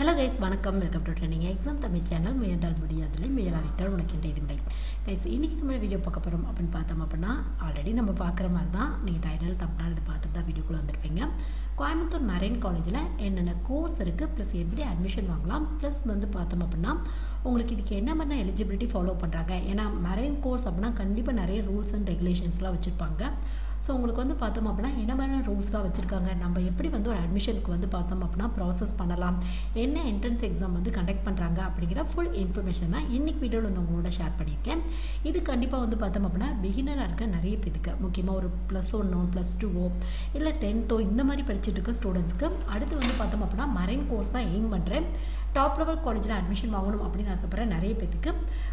Hello guys வணக்கம். Welcome to trending exam Tamil channel முயன்றால் முடியாதில்லை முயலாவிட்டால் உனக்கு என்ற இது கைஸ் இன்றைக்கி நம்ம வீடியோ பார்க்க போகிறோம் அப்படின்னு பார்த்தோம் அப்படின்னா ஆல்ரெடி நம்ம பார்க்குற மாதிரி தான் நீங்கள் டைட்டில் தமிழ்நாடு இதை பார்த்து தான் வீடியோக்குள்ளே வந்திருப்பீங்க. கோயம்புத்தூர் மரைன் காலேஜில் என்னென்ன கோர்ஸ் இருக்குது ப்ளஸ் எப்படி அட்மிஷன் வாங்கலாம் ப்ளஸ் வந்து பார்த்தோம் அப்படின்னா உங்களுக்கு இதுக்கு என்ன மாதிரி எலிஜிபிலிட்டி ஃபாலோ பண்ணுறாங்க ஏன்னா மரைன் கோர்ஸ் அப்படின்னா கண்டிப்பாக நிறைய ரூல்ஸ் அண்ட் ரெகுலேஷன்ஸ்லாம் வச்சுருப்பாங்க. ஸோ உங்களுக்கு வந்து பார்த்தோம் அப்படின்னா என்ன மாதிரியான ரூல்ஸ்லாம் வச்சுருக்காங்க? நம்ம எப்படி வந்து ஒரு அட்மிஷனுக்கு வந்து பார்த்தோம் அப்படின்னா ப்ராசஸ் பண்ணலாம். என்ன என்ட்ரன்ஸ் எக்ஸாம் வந்து கண்டக்ட் பண்ணுறாங்க அப்படிங்கிற ஃபுல் இன்ஃபர்மேஷன் தான் இன்றைக்கி வீடியோவில் வந்து உங்களோட ஷேர் பண்ணியிருக்கேன். இது கண்டிப்பாக வந்து பார்த்தோம் அப்படின்னா பிகினராக இருக்க நிறைய பேருக்கு முக்கியமாக ஒரு ப்ளஸ் ஒன்னோ ப்ளஸ் டூவோ இல்லை டென்த்தோ இந்த மாதிரி படிச்சு இருக்க ஸ்டூடெண்ட்ஸ்க்கு அடுத்து வந்து பார்த்தோம் அப்படின்னா மரைன் கோர்ஸ் தான் எய்ம் பண்ணுறேன் டாப் லெவல் காலேஜில் அட்மிஷன் வாங்கணும் அப்படின்னு ஆசைப்பட்றேன் நிறைய பேத்துக்கு.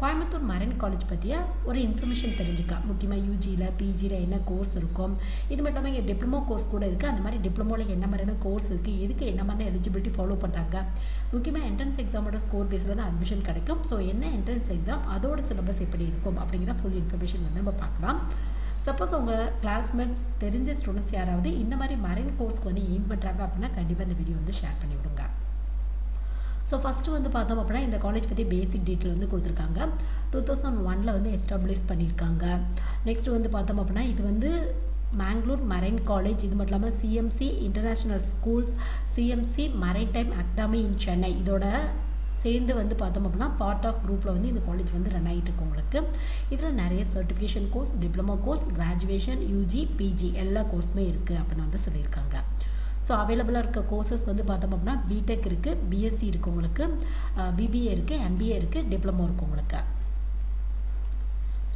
கோயம்புத்தூர் மரைன் காலேஜ் பற்றிய ஒரு இன்ஃபர்மேஷன் தெரிஞ்சுக்க. முக்கியமாக யூஜியில் பிஜியில் என்ன கோர்ஸ் இருக்கும் இது மட்டும் இல்லாமல் இங்கே டிப்ளமோ கோர்ஸ் கூட இருக்குது அந்த மாதிரி டிப்ளமோவில் என்ன மாதிரியான கோர்ஸ் இருக்குது எதுக்கு என்ன மாதிரி எலிஜிபிலிட்டி ஃபாலோ பண்ணுறாங்க முக்கியமாக என்ட்ரன்ஸ் எக்ஸாமோட ஸ்கோர் பேஸில் தான் அட்மிஷன் கிடைக்கும். ஸோ என்ன என்ட்ரன்ஸ் எக்ஸாம் அதோட சிலபஸ் எப்படி இருக்கும்? அப்படிங்கிற ஃபுல் இன்ஃபர்மேஷன் வந்து நம்ம பார்க்கலாம். சப்போஸ் உங்கள் கிளாஸ்மேட்ஸ் தெரிஞ்ச ஸ்டூடெண்ட்ஸ் யாராவது இந்த மாதிரி மரைன் கோர்ஸ்க்கு வந்து எய்ம் பண்ணுறாங்க அப்படின்னா கண்டிப்பாக இந்த வீடியோ வந்து ஷேர் பண்ணி விடுங்க. ஸோ ஃபஸ்ட்டு வந்து பார்த்தோம் அப்படின்னா இந்த காலேஜ் பற்றி பேசிக் டீட்டெயில் வந்து கொடுத்துருக்காங்க. டூ தௌசண்ட் ஒனில் வந்து எஸ்டாப்ளிஷ் பண்ணியிருக்காங்க. நெக்ஸ்ட் வந்து பார்த்தோம் அப்படின்னா இது வந்து மேங்களூர் மரைன் காலேஜ் இது மட்டும் இல்லாமல் C M C international schools C M C maritime academy in Chennai இதோட சேர்ந்து வந்து பார்த்தோம் அப்படின்னா பார்ட் ஆஃப் குரூப்பில் வந்து இந்த காலேஜ் வந்து ரன் ஆகிட்டு இருக்கு உங்களுக்கு. இதில் நிறைய certification course diploma course graduation U G P G எல்லா கோர்ஸுமே இருக்குது அப்படின்னு வந்து சொல்லியிருக்காங்க. ஸோ அவைலபிளாக இருக்க கோர்சஸ் வந்து பார்த்தோம் அப்படின்னா பிடெக் இருக்குது பிஎஸ்சி இருக்குது உங்களுக்கு பிபிஏ இருக்குது எம்பிஏ இருக்குது டிப்ளமோ இருக்குது உங்களுக்கு.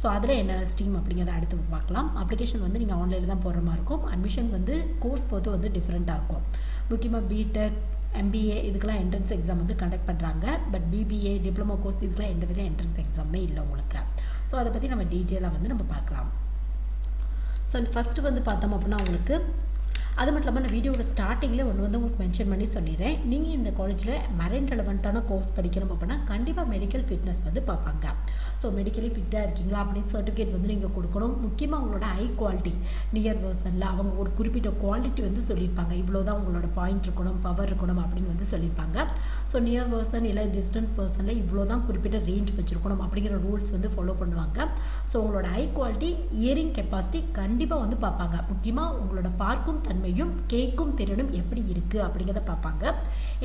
ஸோ அதில் என்னென்ன ஸ்ட்ரீம் அப்படிங்கிறத அடுத்து பார்க்கலாம். அப்ளிகேஷன் வந்து நீங்கள் ஆன்லைனில் தான் போடுற மாதிரி இருக்கும். அட்மிஷன் வந்து கோர்ஸ் பொறுத்து வந்து டிஃப்ரெண்ட்டாக இருக்கும். முக்கியமாக B Tech M B A இதுக்கெல்லாம் என்ட்ரன்ஸ் எக்ஸாம் வந்து கண்டக்ட் பண்ணுறாங்க but B B A diploma course இதுக்கெல்லாம் எந்த வித என்ட்ரன்ஸ் எக்ஸாமே இல்லை உங்களுக்கு. ஸோ அதை பற்றி நம்ம டீட்டெயிலாக வந்து நம்ம பார்க்கலாம். ஸோ ஃபஸ்ட்டு வந்து பார்த்தோம் அப்படின்னா உங்களுக்கு அது மட்டும் இல்லாமல் நான் வீடியோட ஸ்டார்டிங்கில் ஒன்று வந்து உங்களுக்கு மென்ஷன் பண்ணி சொல்லிடுறேன். நீங்கள் இந்த காலேஜில் மரைன் ரெலவெண்ட்டான கோர்ஸ் படிக்கணும் அப்படின்னா கண்டிப்பாக மெடிக்கல் ஃபிட்னஸ் வந்து பார்ப்பாங்க. ஸோ மெடிக்கலி ஃபிட்டாக இருக்கீங்களா அப்படின்னு சர்டிஃபிகேட் வந்து நீங்கள் கொடுக்கணும். முக்கியமாக உங்களோட ஹை குவாலிட்டி நியர் பர்சனில் அவங்க ஒரு குறிப்பிட்ட குவாலிட்டி வந்து சொல்லியிருப்பாங்க. இவ்வளோ தான் உங்களோட பாயிண்ட் இருக்கணும் பவர் இருக்கணும் அப்படின்னு வந்து சொல்லியிருப்பாங்க. ஸோ நியர் பர்சன் இல்லை டிஸ்டன்ஸ் பர்சனில் இவ்வளோ தான் குறிப்பிட்ட ரேஞ்ச் வச்சுருக்கணும் அப்படிங்கிற ரூல்ஸ் வந்து ஃபாலோ பண்ணுவாங்க. ஸோ உங்களோட ஹை குவாலிட்டி இயரிங் கெப்பாசிட்டி கண்டிப்பாக வந்து பார்ப்பாங்க. முக்கியமாக உங்களோட பார்க்கும் தன்மையும் கேட்கும் திறனும் எப்படி இருக்குது அப்படிங்கிறத பார்ப்பாங்க.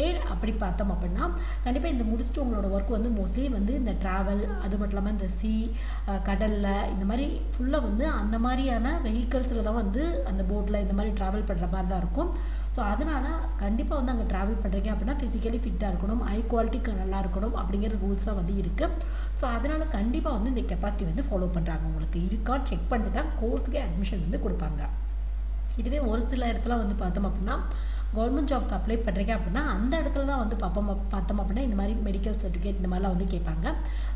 ஏன் அப்படி பார்த்தோம் அப்படின்னா கண்டிப்பாக இந்த முடிச்சுட்டு உங்களோட ஒர்க் வந்து மோஸ்ட்லி வந்து இந்த ட்ராவல் அது மட்டும் இல்லாமல் இந்த சி கடலில் இந்த மாதிரி ஃபுல்லாக வந்து அந்த மாதிரியான வெஹிக்கல்ஸில் தான் வந்து அந்த போட்டில் இந்த மாதிரி ட்ராவல் பண்ணுற மாதிரி தான் இருக்கும். ஸோ அதனால் கண்டிப்பாக வந்து அங்கே ட்ராவல் பண்ணுறீங்க அப்படின்னா ஃபிசிக்கலி ஃபிட்டாக இருக்கணும் ஹை குவாலிட்டிக்கு நல்லா இருக்கணும் அப்படிங்கிற ரூல்ஸாக வந்து இருக்குது ஸோ அதனால் கண்டிப்பாக வந்து இந்த கெப்பாசிட்டி வந்து ஃபாலோ பண்ணுறாங்க உங்களுக்கு இருக்கான்னு செக் பண்ணிட்டு தான் கோர்ஸுக்கு அட்மிஷன் வந்து கொடுப்பாங்க. இதுவே ஒரு சில இடத்துல வந்து பார்த்தோம் அப்படின்னா கவர்மெண்ட் ஜாப்க்கு அப்ளை பண்ணுறீங்க அப்படின்னா அந்த இடத்துல தான் வந்து பார்ப்போம் பார்த்தோம் அப்படின்னா இந்த மாதிரி மெடிக்கல் சர்டிஃபிகேட் இந்த மாதிரிலாம் வந்து கேட்பாங்க.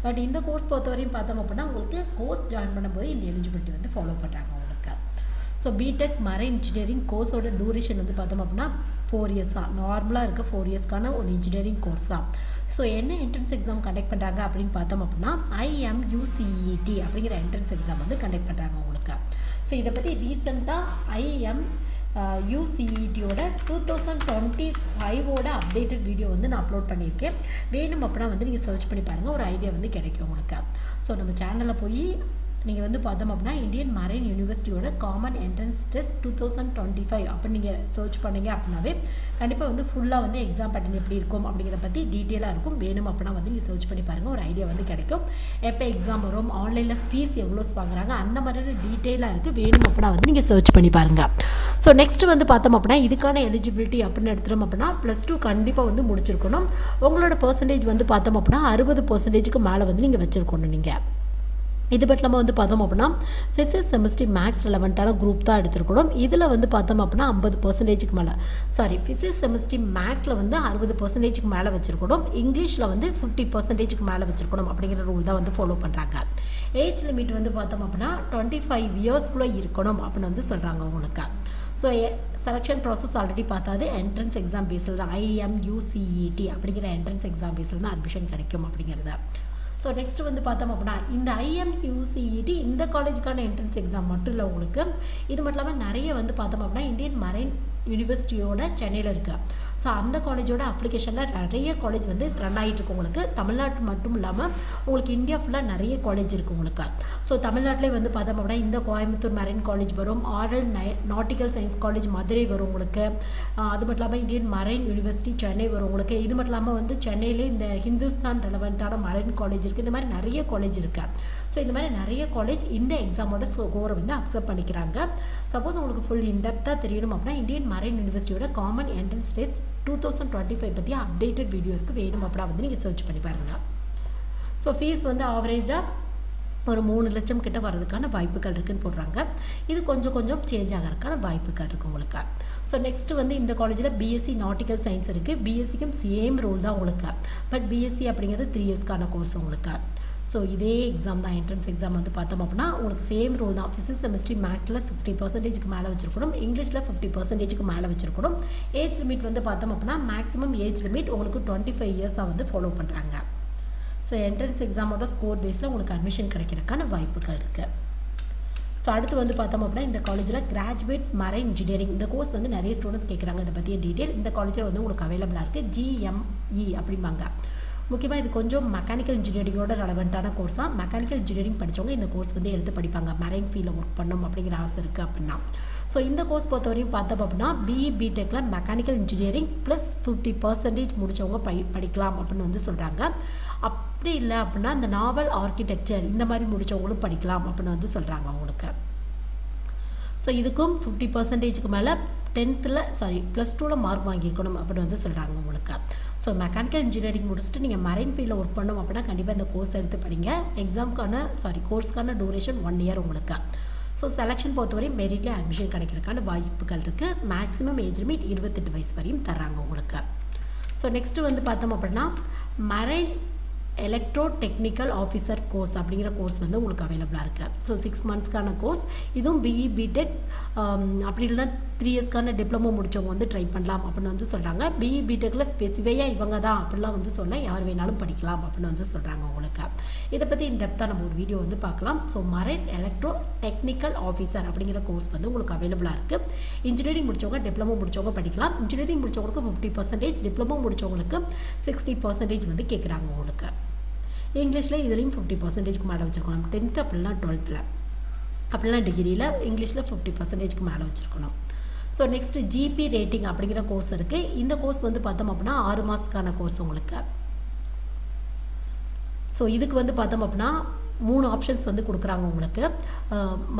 பட் இந்த கோர்ஸ் பொறுத்த வரையும் பார்த்தோம் அப்படின்னா உங்களுக்கு கோர்ஸ் ஜாயின் பண்ணும்போது இந்த எலிஜிபிலிட்டி வந்து ஃபாலோ பண்ணுறாங்க உங்களுக்கு. So B Tech marine engineering கோர்ஸோட duration வந்து பார்த்தோம் அப்படின்னா ஃபோர் இயர்ஸ் தான் நார்மலாக இருக்க ஃபோர் இயர்ஸ்க்கான ஒரு இன்ஜினியரிங் கோர்ஸ் தான் ஸோ என்ன என்ட்ரன்ஸ் எக்ஸாம் கண்டக்ட் பண்ணுறாங்க அப்படின்னு பார்த்தோம் அப்படின்னா ஐஎம்யூசிஇடி அப்படிங்கிற என்ட்ரன்ஸ் எக்ஸாம் வந்து கண்டக்ட் பண்ணுறாங்க உங்களுக்கு. ஸோ இதை பற்றி ரீசெண்டாக ஐஎம் யூசிஇடியோட டூ தௌசண்ட் டுவெண்ட்டி ஃபைவோட அப்டேட்டட் வீடியோ வந்து நான் அப்லோட் பண்ணியிருக்கேன். வேணும் அப்படின்னா வந்து நீங்கள் சர்ச் பண்ணி பாருங்கள் ஒரு ஐடியா வந்து கிடைக்கும் உங்களுக்கு. ஸோ நம்ம சேனலில் போய் நீங்கள் வந்து பார்த்தோம் அப்படின்னா Indian marine யூனிவர்சிட்டியோட common entrance test two thousand twenty five அப்போ நீங்கள் சர்ச் பண்ணீங்க அப்படின்னாவே கண்டிப்பாக வந்து ஃபுல்லாக வந்து எக்ஸாம் பேட்டர்ன் எப்படி இருக்கும் அப்படிங்கிறத பற்றி டீட்டெயிலாக இருக்கும். வேணும் அப்படின்னா வந்து நீங்கள் சர்ச் பண்ணி பாருங்கள் ஒரு ஐடியா வந்து கிடைக்கும். எப்போ எக்ஸாம் வரும்? ஆன்லைனில் ஃபீஸ் எவ்வளோ வாங்குறாங்க? அந்த மாதிரியான டீட்டெயிலாக இருக்குது வேணும் அப்படின்னா வந்து நீங்கள் சர்ச் பண்ணி பாருங்கள் ஸோ நெக்ஸ்ட் வந்து பார்த்தோம் அப்படின்னா இதுக்கான எலிஜிபிலிட்டி அப்படின்னு எடுத்துட்டோம் அப்படின்னா ப்ளஸ் டூ கண்டிப்பாக வந்து முடிச்சிருக்கணும். உங்களோட பர்சன்டேஜ் வந்து பார்த்தோம் அப்படின்னா அறுபது பர்சன்டேஜுக்கு மேலே வந்து நீங்கள் வச்சுருக்கணும் நீங்கள் இது பட் நம்ம வந்து பார்த்தோம் அப்படின்னா ஃபிசிக்ஸ் செமிஸ்ட்ரி மேக்ஸ் ரெலவெண்ட்டான குரூப் தான் எடுத்துருக்கணும். இதில் வந்து பார்த்தோம் அப்படின்னா ஐம்பது பர்சன்டேஜுக்கு மேலே. சாரி ஃபிசிக்ஸ் செமிஸ்ட்ரி மேக்ஸில் வந்து அறுபது பர்சன்டேஜுக்கு மேலே வச்சுருக்கணும். இங்கிலீஷில் வந்து ஃபிஃப்டி பர்சன்டேஜுக்கு மேலே வச்சுருக்கணும் அப்படிங்கிற ரூல் தான் வந்து ஃபாலோ பண்ணுறாங்க ஏஜ் லிமிட் வந்து பார்த்தோம் அப்படின்னா டுவெண்ட்டி ஃபைவ் இயர்ஸ்க்குள்ளே இருக்கணும் அப்படின்னு வந்து சொல்கிறாங்க உங்களுக்கு. ஸோ செலெக்ஷன் ப்ராசஸ் ஆல்ரெடி பார்த்தாது. என்ட்ரன்ஸ் எக்ஸாம் பேஸில் தான் I M U C E T அப்படிங்கிற என்ட்ரன்ஸ் எக்ஸாம் பேஸில் தான் அட்மிஷன் கிடைக்கும் அப்படிங்கிறத. ஸோ நெக்ஸ்ட் வந்து பார்த்தோம் அப்படின்னா இந்த ஐஎம்யூசிஇடி இந்த காலேஜுக்கான என்ட்ரன்ஸ் எக்ஸாம் மட்டும் இல்லை உங்களுக்கு. இது மட்டும் இல்லாமல் நிறைய வந்து பார்த்தோம் அப்படின்னா இந்தியன் மரைன் யூனிவர்சிட்டியோட சென்னையில் இருக்குது ஸோ அந்த காலேஜோட அப்ளிகேஷனில் நிறைய காலேஜ் வந்து ரன் ஆகிட்டுருக்கு உங்களுக்கு. தமிழ்நாட்டு மட்டும் இல்லாமல் உங்களுக்கு இந்தியா ஃபுல்லாக நிறைய காலேஜ் இருக்குது உங்களுக்கு. ஸோ தமிழ்நாட்டிலே வந்து பார்த்தோம் அப்படின்னா இந்த கோயம்புத்தூர் மரைன் காலேஜ் வரும் ஆரல் நை நாட்டிக்கல் சயின்ஸ் காலேஜ் மதுரை வரும் உங்களுக்கு. அது மட்டும் இல்லாமல் இந்தியன் மரைன் யூனிவர்சிட்டி சென்னை வரும் உங்களுக்கு. இது மட்டும் இல்லாமல் வந்து சென்னையிலே இந்த ஹிந்துஸ்தான் ரெலவெண்ட்டான மரைன் காலேஜ் இருக்குது இந்த மாதிரி நிறைய காலேஜ் இருக்குது ஸோ இந்த மாதிரி நிறைய காலேஜ் இந்த எக்ஸாமோட ஸ்கோரை வந்து அக்செப்ட் பண்ணிக்கிறாங்க. சப்போஸ் உங்களுக்கு ஃபுல் இன்டெப்த்தாக தெரியணும் அப்படின்னா Indian marine யூனிவர்சிட்டியோட common entrance test two thousand twenty five பற்றி அப்டேட்டட் வீடியோ இருக்குது வேணும் அப்படின்னா வந்து நீங்கள் சர்ச் பண்ணி பாருங்கள் ஸோ ஃபீஸ் வந்து ஆவரேஜாக ஒரு மூணு லட்சம் கிட்ட வர்றதுக்கான வாய்ப்புகள் இருக்குதுன்னு போடுறாங்க. இது கொஞ்சம் கொஞ்சம் சேஞ்ச் ஆகிறதுக்கான வாய்ப்புகள் இருக்குது உங்களுக்கு. ஸோ நெக்ஸ்ட்டு வந்து இந்த காலேஜில் பிஎஸ்சி நாட்டிக்கல் சயின்ஸ் இருக்குது பிஎஸ்சிக்கும் சேம் ரோல் தான் உங்களுக்கு. பட் பிஎஸ்சி அப்படிங்கிறது த்ரீ இயர்ஸ்க்கான கோர்ஸ் உங்களுக்கு. ஸோ இதே எக்ஸாம் தான் என்ட்ரன்ஸ் எக்ஸாம் வந்து பார்த்தோம் அப்படின்னா உங்களுக்கு சேம் ரோல் தான். ஃபிசிக்ஸ் செமிஸ்ட்ரி மேக்ஸில் சிக்ஸ்டி பர்சன்டேஜ்க்கு மேலே வச்சிருக்கணும். இங்கிலீஷில் ஃபிஃப்டி பர்சன்டேஜ்க்கு மேலே வச்சிருக்கணும். ஏஜ் லிமிட் வந்து பார்த்தோம் அப்படின்னா மேக்ஸிமம் ஏஜ் லிமிட் உங்களுக்கு டுவெண்ட்டி ஃபைவ் இயர்ஸாக வந்து ஃபாலோ பண்ணுறாங்க ஸோ என்ட்ரன்ஸ் எக்ஸாமோட ஸ்கோர் பேஸில் உங்களுக்கு அட்மிஷன் கிடைக்கிறதுக்கான வாய்ப்புகள் இருக்குது ஸோ அடுத்து வந்து பார்த்தோம் அப்படின்னா இந்த காலேஜில் கிராஜுவேட் மரைன் இன்ஜினியரிங் இந்த கோர்ஸ் வந்து நிறைய ஸ்டூடெண்ட்ஸ் கேட்குறாங்க இதை பற்றிய டீட்டெயில் இந்த காலேஜில் வந்து உங்களுக்கு அவைலபிளாக இருக்குது ஜிஎம்இ அப்படிம்பாங்க. முக்கியமாக இது கொஞ்சம் மெக்கானிக்கல் இன்ஜினியரிங்கோட ரெலவெண்ட்டான கோர்ஸாக மெக்கானிக்கல் இன்ஜினியரிங் படித்தவங்க இந்த கோர்ஸ் வந்து எடுத்து படிப்பாங்க. மரைன் ஃபீல்டில் ஒர்க் பண்ணணும் அப்படிங்கிற ஆசை இருக்குது அப்படின்னா. ஸோ இந்த கோர்ஸ் பொறுத்தவரையும் பார்த்தோம் அப்படின்னா BE பிடெக்கில் mechanical engineering plus fifty percentage முடித்தவங்க படி படிக்கலாம் அப்படின்னு வந்து சொல்கிறாங்க அப்படி இல்லை அப்படின்னா இந்த நாவல் ஆர்கிடெக்சர் இந்த மாதிரி முடித்தவங்களும் படிக்கலாம் அப்படின்னு வந்து சொல்கிறாங்க அவங்களுக்கு. ஸோ இதுக்கும் ஃபிஃப்டி பர்சன்டேஜுக்கு மேலே டென்த்தில் சாரி ப்ளஸ் டூவில் மார்க் வாங்கியிருக்கணும் அப்படின்னு வந்து சொல்கிறாங்க உங்களுக்கு. ஸோ மெக்கானிக்கல் இன்ஜினியரிங் முடிச்சுட்டு நீங்கள் மரைன் ஃபீல்டில் ஒர்க் பண்ணோம் அப்படின்னா கண்டிப்பாக இந்த கோர்ஸ் எடுத்து படிங்க. எக்ஸாமுக்கான சாரி கோர்ஸ்க்கான டூரேஷன் ஒன் இயர் உங்களுக்கு. ஸோ செலெக்ஷன் பொறுத்தவரையும் மெரிட்டில் அட்மிஷன் கிடைக்கிறதுக்கான வாய்ப்புகள் இருக்குது மேக்ஸிமம் ஏஜ் லிமிட் இருபத்தெட்டு வயசு வரையும் தர்றாங்க உங்களுக்கு. ஸோ நெக்ஸ்ட்டு வந்து பார்த்தோம் அப்படின்னா marine electro technical officer course அப்படிங்கிற கோர்ஸ் வந்து உங்களுக்கு அவைலபிளாக இருக்குது ஸோ சிக்ஸ் மந்த்ஸ்க்கான கோர்ஸ் இதுவும் பிஇ பிடெக் um, அப்படி இல்லைன்னா த்ரீ இயர்ஸ்க்கான டிப்ளமோ முடித்தவங்க வந்து ட்ரை பண்ணலாம் அப்படின்னு வந்து சொல்கிறாங்க பிஇ பிடெக்கில் ஸ்பெசிஃபையாக இவங்க தான் அப்படிலாம் வந்து சொல்ல யார் வேணாலும் படிக்கலாம் அப்படின்னு வந்து சொல்கிறாங்க உங்களுக்கு இதை பற்றி இன்டெப்த்தாக நம்ம ஒரு வீடியோ வந்து பார்க்கலாம். So marine electro technical officer அப்படிங்கிற கோர்ஸ் வந்து உங்களுக்கு அவைலபிளாக இருக்குது இன்ஜினியரிங் முடித்தவங்க டிப்ளமோ முடித்தவங்க படிக்கலாம். இன்ஜினியரிங் முடித்தவங்களுக்கு ஃபிஃப்டி பர்சன்டேஜ் டிப்ளமோ முடித்தவங்களுக்கு சிக்ஸ்டி பர்சன்டேஜ் வந்து கேட்குறாங்க உங்களுக்கு. இங்கிலீஷில் இதுலேயும் ஃபிஃப்டி பர்சன்டேஜ்க்கு மேலே வச்சுருக்கணும். டென்த்து அப்படிலாம் டுவெல்த்தில் அப்படிலாம் டிகிரியில் இங்கிலீஷில் ஃபிஃப்டி பர்சன்டேஜ்க்கு மேலே வச்சுருக்கணும். So next G P rating அப்படிங்கிற கோர்ஸ் இருக்குது இந்த கோர்ஸ் வந்து பார்த்தோம் அப்படின்னா ஆறு மாதத்துக்கான கோர்ஸ் உங்களுக்கு. ஸோ இதுக்கு வந்து பார்த்தோம் அப்படின்னா மூணு ஆப்ஷன்ஸ் வந்து கொடுக்குறாங்க உங்களுக்கு.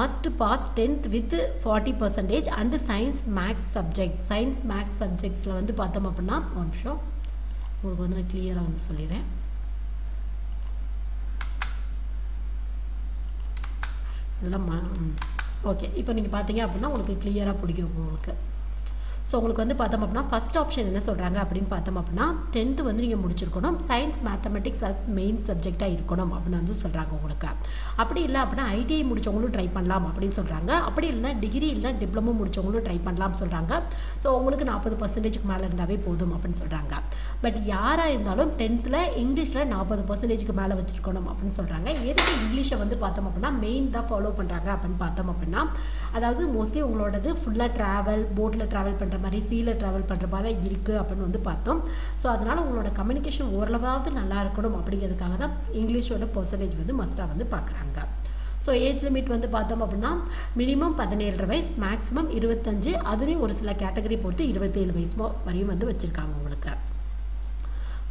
Must pass tenth with forty percentage and science maths subject science maths சப்ஜெக்ட்ஸில் வந்து பார்த்தோம் அப்படின்னா ஒரு நிமிஷம். உங்களுக்கு வந்து நான் கிளியராக வந்து சொல்லிடுறேன். இதெல்லாம் ஓகே இப்போ நீங்கள் பார்த்தீங்க அப்படின்னா உங்களுக்கு கிளியராக பிடிக்கும் உங்களுக்கு. ஸோ உங்களுக்கு வந்து பார்த்தோம் அப்படின்னா ஃபஸ்ட் ஆப்ஷன் என்ன சொல்கிறாங்க அப்படின்னு பார்த்தோம் அப்படின்னா டென்த்து வந்து நீங்கள் முடிச்சிருக்கணும். சயின்ஸ் மேத்தமெட்டிக்ஸ் அஸ் மெயின் சப்ஜெக்டாக இருக்கணும் அப்படின்னு வந்து சொல்கிறாங்க உங்களுக்கு. அப்படி இல்லை அப்படின்னா ஐடிஐ முடித்தவங்களும் ட்ரை பண்ணலாம் அப்படின்னு சொல்கிறாங்க அப்படி இல்லைனா டிகிரி இல்லை டிப்ளமோ முடித்தவங்களும் ட்ரை பண்ணலாம்னு சொல்கிறாங்க ஸோ உங்களுக்கு நாற்பது பர்சன்டேஜ்க்கு மேலே இருந்தாவே போதும் அப்படின்னு சொல்கிறாங்க பட் யாராக இருந்தாலும் டென்த்தில் இங்கிலீஷில் நாற்பது பர்சன்டேஜ்க்கு மேலே வச்சுருக்கணும் அப்படின்னு சொல்கிறாங்க எதுக்கு இங்கிலீஷை வந்து பார்த்தோம் அப்படின்னா மெயின் தான் ஃபாலோ பண்ணுறாங்க அப்படின்னு பார்த்தோம் அப்படின்னா அதாவது மோஸ்ட்லி உங்களோடது ஃபுல்லாக ட்ராவல் போட்டில் ட்ராவல் பண்ணுற மாதிரி சீல ட்ராவல் பண்ணுற மாதிரி தான் இருக்குது அப்படின்னு வந்து பார்த்தோம். ஸோ அதனால் உங்களோட கம்யூனிகேஷன் ஓரளவாவது நல்லா இருக்கணும் அப்படிங்கிறதுக்காக தான் இங்கிலீஷோட பர்சன்டேஜ் வந்து மஸ்ட்டாக வந்து பார்க்குறாங்க. ஸோ ஏஜ் லிமிட் வந்து பார்த்தோம் அப்படின்னா மினிமம் பதினேழரை வயசு மேக்ஸிமம் இருபத்தஞ்சு அதுலேயும் ஒரு சில கேட்டகரி பொறுத்து இருபத்தேழு வயசு வரையும் வந்து வச்சுருக்காங்க உங்களுக்கு.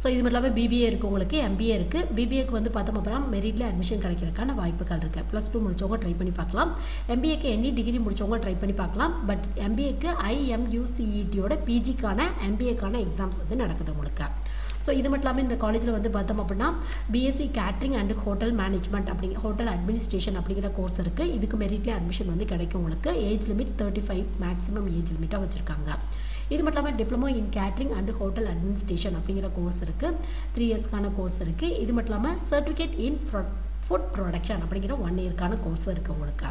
ஸோ இது மட்டும் இல்லாமல் பிபிஏ இருக்குது உங்களுக்கு எம்பிஏ இருக்குது பிபிஏக்கு வந்து பார்த்தோம் அப்புறம் மெரிட்டில் அட்மிஷன் கிடைக்கிறதுக்கான வாய்ப்புகள் இருக்குது ப்ளஸ் டூ முடிச்சவங்க ட்ரை பண்ணி பார்க்கலாம். எம்பிஏக்கு எனி டிகிரி முடிச்சவங்க ட்ரை பண்ணி பார்க்கலாம். பட் எம்பிஏக்கு ஐஎம்யூசிஇடியோட பிஜிக்கான எம்பிஏக்கான எக்ஸாம்ஸ் வந்து நடக்குது உங்களுக்கு. ஸோ இது மட்டும் இல்லாமல் இந்த காலேஜில் வந்து பார்த்தோம் அப்படின்னா B Sc catering and hotel management அப்படிங்கிற ஹோட்டல் அட்மினிஸ்ட்ரேஷன் அப்படிங்கிற கோர்ஸ் இருக்குது இதுக்கு மெரிட்லேயே அட்மிஷன் வந்து கிடைக்கும் உங்களுக்கு. Age limit thirty five maximum age லிமிட்டாக வச்சுருக்காங்க. இது மட்டும் இல்லாமல் diploma in catering and hotel administration அப்படிங்கிற கோர்ஸ் இருக்குது த்ரீ இயர்ஸ்க்கான கோர்ஸ் இருக்குது இது மட்டும் இல்லாமல் சர்டிஃபிகேட் இன் ஃபுட் ப்ரொடக்ஷன் அப்படிங்கிற ஒன் இயர்க்கான கோர்ஸ் இருக்குது உங்களுக்கு.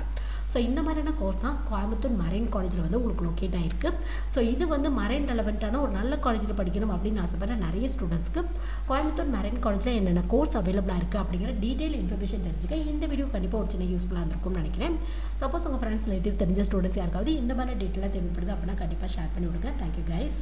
ஸோ இந்த மாதிரியான கோர்ஸ் தான் கோயம்புத்தூர் மரைன் காலேஜில் வந்து உங்களுக்கு லொக்கேட் ஆகிருக்கு ஸோ இது வந்து மரைன் ரெலவெண்ட்டான ஒரு நல்ல காலேஜில் படிக்கணும் அப்படின்னு ஆசைப்படுற நிறைய ஸ்டூடெண்ட்ஸ்க்கு கோயம்புத்தூர் மரைன் காலேஜில் என்னென்ன கோர்ஸ் அவைலபிளாக இருக்குது அப்படிங்கிற டீட்டெயில் இன்ஃபர்மேஷன் தெரிஞ்சுக்க இந்த வீடியோ கண்டிப்பாக ஒரு சின்ன யூஸ்ஃபுல்லாக இருந்திருக்கும்னு நினைக்கிறேன். சப்போஸ் உங்கள் ஃப்ரெண்ட்ஸ் ரிலேட்டிவ் தெரிஞ்ச ஸ்டூடெண்ட்ஸ் யாருக்காவது இந்த மாதிரி டீட்டெயிலாக தேவைப்படுது அப்படின்னா கண்டிப்பாக ஷேர் பண்ணி விடுங்க தேங்க்யூ கைஸ்